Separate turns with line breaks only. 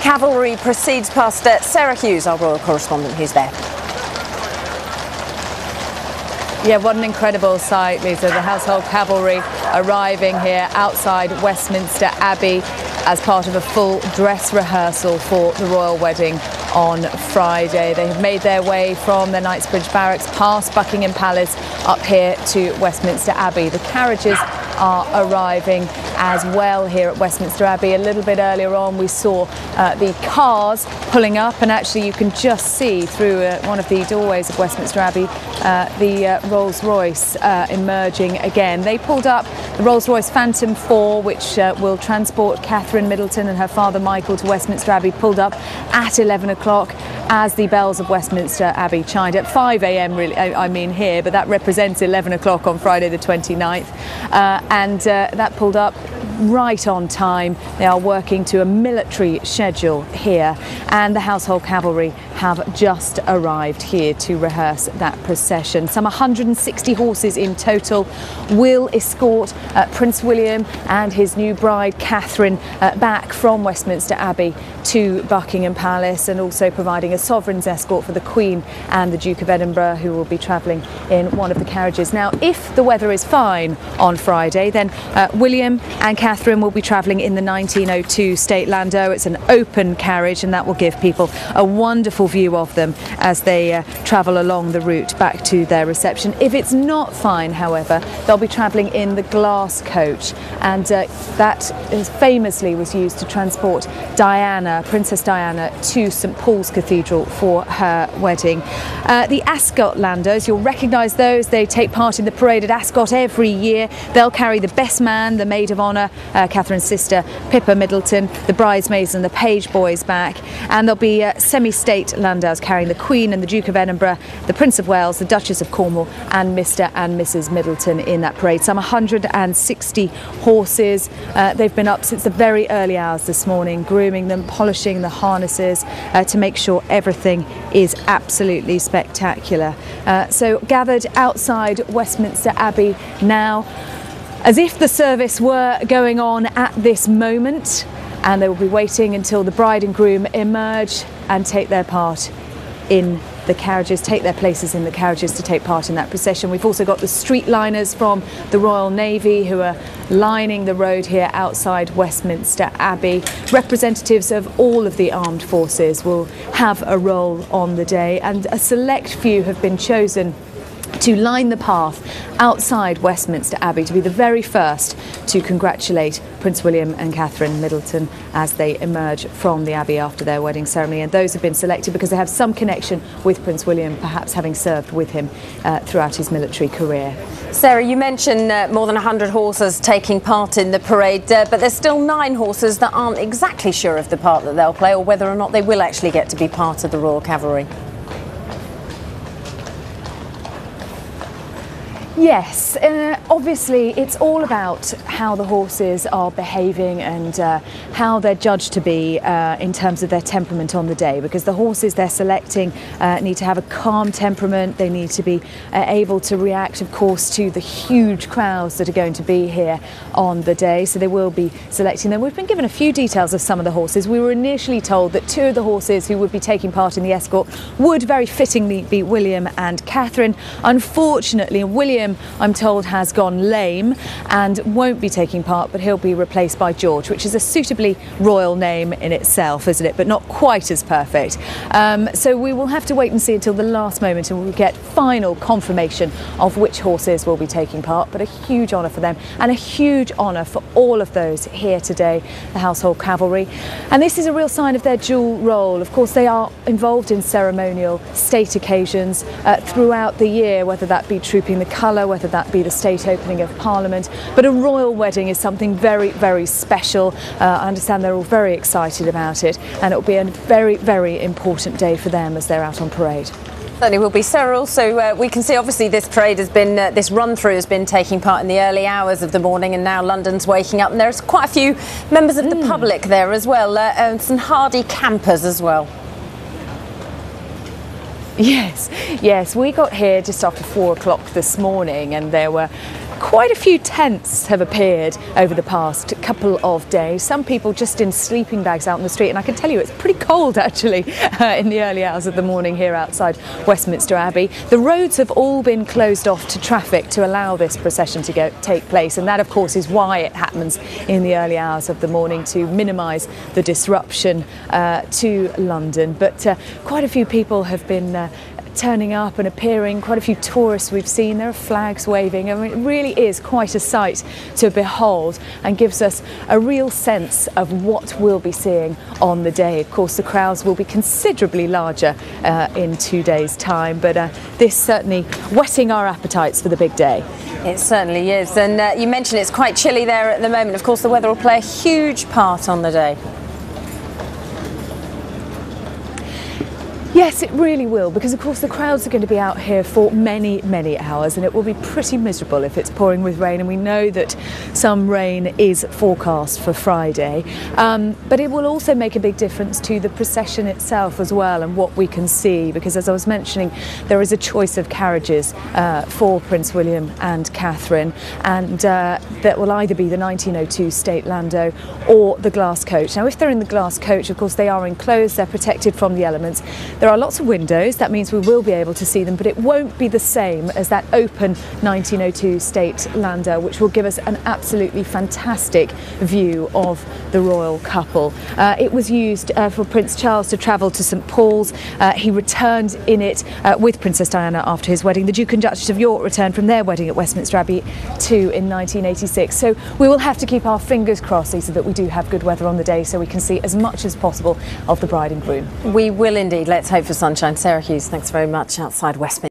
cavalry proceeds past uh, Sarah Hughes, our royal correspondent, who's there.
Yeah, what an incredible sight, Lisa. The household cavalry arriving here outside Westminster Abbey as part of a full dress rehearsal for the royal wedding on Friday. They have made their way from the Knightsbridge Barracks past Buckingham Palace up here to Westminster Abbey. The carriages are arriving as well here at Westminster Abbey. A little bit earlier on, we saw uh, the cars pulling up, and actually, you can just see through uh, one of the doorways of Westminster Abbey uh, the uh, Rolls Royce uh, emerging again. They pulled up the Rolls Royce Phantom 4, which uh, will transport Catherine Middleton and her father Michael to Westminster Abbey, pulled up at 11 o'clock as the bells of Westminster Abbey chimed at 5 a.m. Really, I, I, mean here, but that represents 11 o'clock on Friday the 29th, uh, and uh, that pulled up right on time. They are working to a military schedule here, and the Household Cavalry have just arrived here to rehearse that procession. Some 160 horses in total will escort uh, Prince William and his new bride Catherine uh, back from Westminster Abbey to Buckingham Palace and also providing a sovereign's escort for the Queen and the Duke of Edinburgh who will be travelling in one of the carriages. Now if the weather is fine on Friday then uh, William and Catherine will be travelling in the 1902 State Landau. It's an open carriage and that will give people a wonderful view of them as they uh, travel along the route back to their reception. If it's not fine, however, they'll be travelling in the glass coach, and uh, that famously was used to transport Diana, Princess Diana, to St Paul's Cathedral for her wedding. Uh, the Ascot Landaus, you'll recognise those. They take part in the parade at Ascot every year. They'll carry the best man, the maid of honour, uh, Catherine's sister, Pippa Middleton, the bridesmaids and the page boys back, and there'll be uh, semi-state Landaus carrying the Queen and the Duke of Edinburgh, the Prince of Wales, the Duchess of Cornwall, and Mr. and Mrs. Middleton in that parade. Some 160 horses. Uh, they've been up since the very early hours this morning, grooming them, polishing the harnesses uh, to make sure everything is absolutely spectacular. Uh, so, gathered outside Westminster Abbey now, as if the service were going on at this moment and they will be waiting until the bride and groom emerge and take their part in the carriages, take their places in the carriages to take part in that procession. We've also got the streetliners from the Royal Navy who are lining the road here outside Westminster Abbey. Representatives of all of the armed forces will have a role on the day and a select few have been chosen to line the path outside Westminster Abbey to be the very first to congratulate Prince William and Catherine Middleton as they emerge from the Abbey after their wedding ceremony. And those have been selected because they have some connection with Prince William, perhaps having served with him uh, throughout his military career.
Sarah, you mentioned uh, more than 100 horses taking part in the parade, uh, but there's still nine horses that aren't exactly sure of the part that they'll play or whether or not they will actually get to be part of the Royal Cavalry.
Yes, uh, obviously it's all about how the horses are behaving and uh, how they're judged to be uh, in terms of their temperament on the day because the horses they're selecting uh, need to have a calm temperament, they need to be uh, able to react of course to the huge crowds that are going to be here on the day so they will be selecting them. We've been given a few details of some of the horses. We were initially told that two of the horses who would be taking part in the escort would very fittingly be William and Catherine. Unfortunately William I'm told, has gone lame and won't be taking part, but he'll be replaced by George, which is a suitably royal name in itself, isn't it? But not quite as perfect. Um, so we will have to wait and see until the last moment and we'll get final confirmation of which horses will be taking part. But a huge honour for them and a huge honour for all of those here today, the Household Cavalry. And this is a real sign of their dual role. Of course, they are involved in ceremonial state occasions uh, throughout the year, whether that be trooping the colour whether that be the state opening of Parliament. But a royal wedding is something very, very special. Uh, I understand they're all very excited about it, and it will be a very, very important day for them as they're out on parade.
Certainly will be. Sarah, also, uh, we can see obviously this parade has been, uh, this run through has been taking part in the early hours of the morning and now London's waking up and there's quite a few members of mm. the public there as well, uh, and some hardy campers as well.
Yes, yes. We got here just after four o'clock this morning, and there were quite a few tents have appeared over the past couple of days. Some people just in sleeping bags out in the street, and I can tell you it's pretty cold actually uh, in the early hours of the morning here outside Westminster Abbey. The roads have all been closed off to traffic to allow this procession to go, take place, and that, of course, is why it happens in the early hours of the morning to minimise the disruption uh, to London. But uh, quite a few people have been uh, turning up and appearing, quite a few tourists we've seen, there are flags waving. I mean, it really is quite a sight to behold and gives us a real sense of what we'll be seeing on the day. Of course, the crowds will be considerably larger uh, in two days' time, but uh, this certainly whetting our appetites for the big day.
It certainly is. And uh, you mentioned it's quite chilly there at the moment. Of course, the weather will play a huge part on the day.
Yes, it really will, because of course the crowds are going to be out here for many, many hours, and it will be pretty miserable if it's pouring with rain. And we know that some rain is forecast for Friday, um, but it will also make a big difference to the procession itself as well and what we can see. Because as I was mentioning, there is a choice of carriages uh, for Prince William and Catherine, and uh, that will either be the 1902 State Landau or the glass coach. Now, if they're in the glass coach, of course, they are enclosed, they're protected from the elements. There are lots of windows, that means we will be able to see them, but it won't be the same as that open 1902 State Landau, which will give us an absolutely fantastic view of the royal couple. Uh, it was used uh, for Prince Charles to travel to St Paul's. Uh, he returned in it uh, with Princess Diana after his wedding. The Duke and Duchess of York returned from their wedding at Westminster Abbey too in 1986. So we will have to keep our fingers crossed, Lisa, that we do have good weather on the day so we can see as much as possible of the bride and groom.
We will indeed. Let's for sunshine. Sarah Hughes, thanks very much outside Westminster.